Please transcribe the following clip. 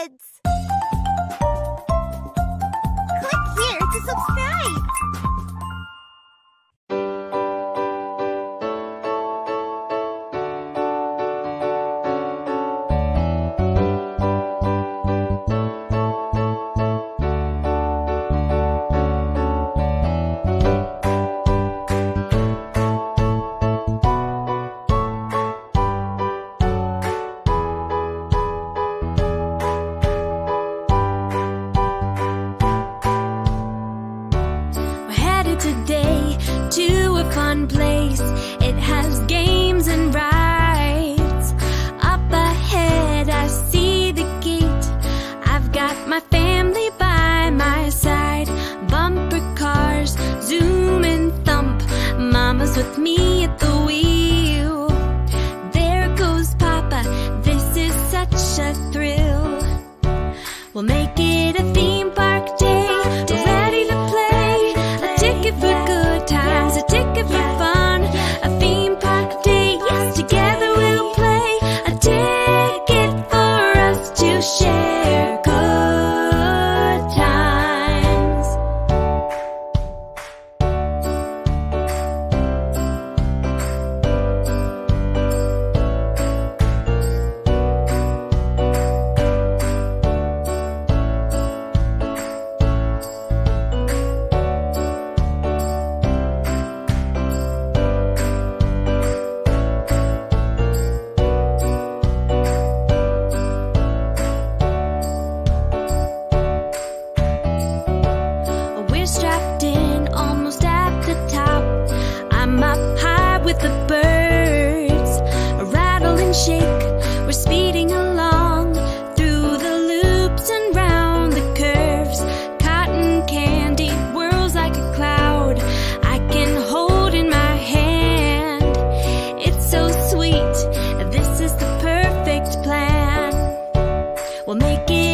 kids! With me at the We'll make it